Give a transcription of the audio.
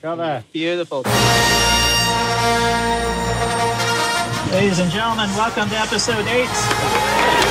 Cover. Beautiful. Ladies and gentlemen, welcome to episode eight.